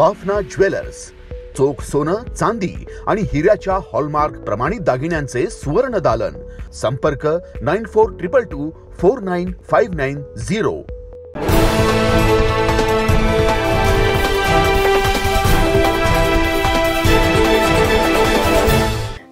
Bafna jewellers चोख सोनं चांदी आणि हिऱ्याच्या हॉलमार्क प्रमाणित दागिन्यांचे सुवर्ण दालन. संपर्क nine four triple two four nine five nine zero.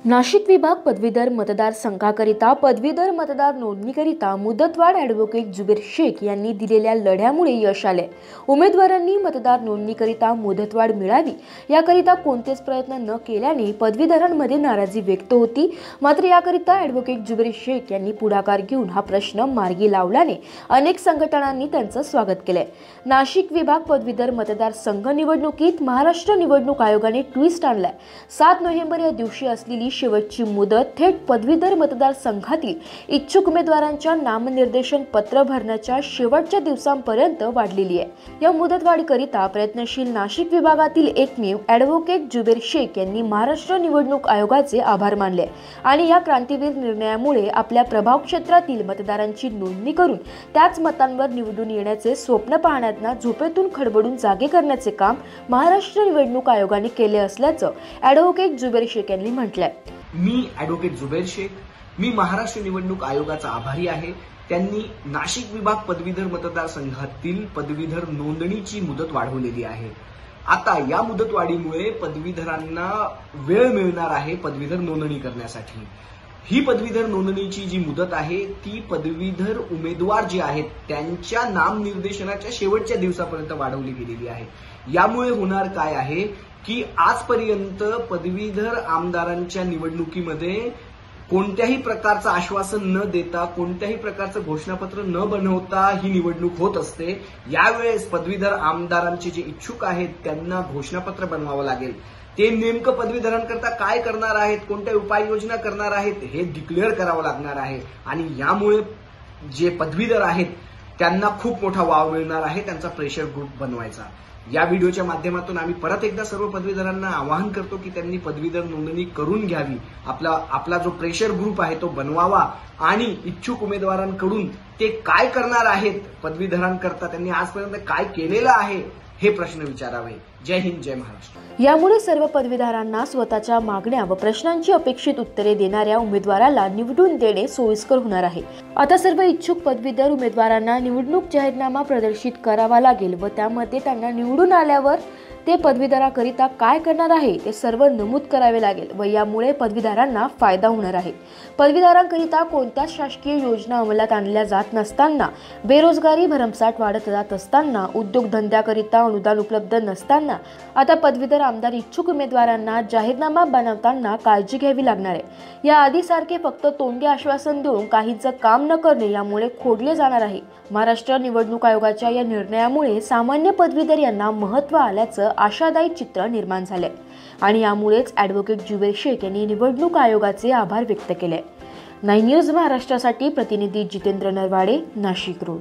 Nashik विभाग पदवीधर मतदारसंघाकरिता पदवीधर मतदार नोंदणीकरिता मुदतवाढ ॲडव्होकेट जुबेर शेख यांनी दिलेल्या लढ्यामुळे यश आले उमेदवारांनी मतदार नोंदणीकरिता मुदतवाढ मिळावी याकरिता कोणतेच प्रयत्न न केल्याने पदवीधरांमध्ये नाराजी व्यक्त होती. मात्र याकरिता ॲडव्होकेट जुबेर शेख यांनी पुढाकार घेऊन हा प्रश्न मार्गी लावल्याने अनेक संघटनांनी त्यांचं स्वागत केलंय. नाशिक विभाग पदवीधर मतदारसंघ निवडणुकीत महाराष्ट्र निवडणूक आयोगाने ट्विस्ट आणलाय. सात नोव्हेंबर या दिवशी असलेली शेवटची मुदत थेट पदवीधर मतदारसंघातील इच्छुक उमेदवारांच्या नामनिर्देशन पत्र भरण्याच्या शेवटच्या दिवसांपर्यंत वाढलेली आहे. या मुदतवाढीकरिता प्रयत्नशील नाशिक विभागातील एकमेव ॲडव्होकेट जुबेर शेख यांनी महाराष्ट्र निवडणूक आयोगाचे आभार मानले आणि या क्रांतीवीर निर्णयामुळे आपल्या प्रभाव क्षेत्रातील मतदारांची नोंदणी करून त्याच मतांवर निवडून येण्याचे स्वप्न पाहण्यातना झोपेतून खडबडून जागे करण्याचे काम महाराष्ट्र निवडणूक आयोगाने केले असल्याचं ॲडव्होकेट जुबेर शेख यांनी म्हटलंय. मी ॲडव्होकेट जुबेर शेख मी महाराष्ट्र निवडणूक आयोगाचा आभारी आहे. त्यांनी नाशिक विभाग पदवीधर मतदारसंघातील पदवीधर नोंदणीची मुदत वाढवलेली आहे. आता या मुदतवाढीमुळे पदवीधरांना वेळ मिळणार आहे पदवीधर नोंदणी करण्यासाठी. ही पदवीधर नोंदणीची जी मुदत आहे ती पदवीधर उमेदवार जे आहेत त्यांच्या नामनिर्देशनाच्या शेवटच्या दिवसापर्यंत वाढवली गेलेली आहे. यामुळे होणार काय आहे की आजपर्यंत पदवीधर आमदारांच्या निवडणुकीमध्ये कोणत्याही प्रकारचं आश्वासन न देता कोणत्याही प्रकारचं घोषणापत्र न बनवता ही निवडणूक होत असते. यावेळेस पदवीधर आमदारांचे जे इच्छुक आहेत त्यांना घोषणापत्र बनवावं लागेल. ते नेमकं पदवीधरण करता काय करणार आहेत कोणत्या उपाययोजना करणार आहेत हे डिक्लेअर करावं लागणार आहे. आणि यामुळे जे पदवीधर आहेत त्यांना खूप मोठा वाव मिळणार आहे त्यांचा प्रेशर ग्रुप बनवायचा. या व्हिडिओच्या माध्यमातून आम्ही परत एकदा सर्व पदवीधरांना आवाहन करतो की त्यांनी पदवीधर नोंदणी करून घ्यावी. आपला आपला जो प्रेशर ग्रुप आहे तो बनवावा. आणि इच्छुक उमेदवारांकडून ते काय करणार आहेत पदवीधरांकरता त्यांनी आजपर्यंत काय केलेलं आहे हे प्रश्न विचारावे. जय हिंद जय महाराष्ट्र. यामुळे सर्व पदवीधरांना स्वतःच्या मागण्या व प्रश्नांची अपेक्षित उत्तरे देणाऱ्या उमेदवाराला निवडून देणे सोयीस्कर होणार आहे. आता सर्व इच्छुक पदवीधर उमेदवारांना निवडणूक जाहीरनामा प्रदर्शित करावा लागेल व त्यामध्ये त्यांना निवडून आल्यावर ते पदवीधराकरिता काय करणार आहे ते सर्व नमूद करावे लागेल व यामुळे पदवीधरांना फायदा होणार आहे. पदवीधरांकरिता कोणत्याच शासकीय योजना अंमलात आणल्या जात नसताना बेरोजगारी भरमसाठ वाढत जात असताना उद्योगधंद्याकरिता अनुदान उपलब्ध नसताना आता पदवीधर आमदार इच्छुक उमेदवारांना जाहीरनामा बनवताना काळजी घ्यावी लागणार आहे. या आधीसारखे फक्त तोंडी आश्वासन देऊन काहीचं काम न करणे यामुळे खोडले जाणार आहे. महाराष्ट्र निवडणूक आयोगाच्या या निर्णयामुळे सामान्य पदवीधर यांना महत्त्व आल्याचं आशादायी चित्र निर्माण झालंय. आणि यामुळेच ॲडव्होकेट जुबेर शेख यांनी निवडणूक आयोगाचे आभार व्यक्त केले. नाईन न्यूज महाराष्ट्रासाठी प्रतिनिधी जितेंद्र नरवाडे नाशिक रोड.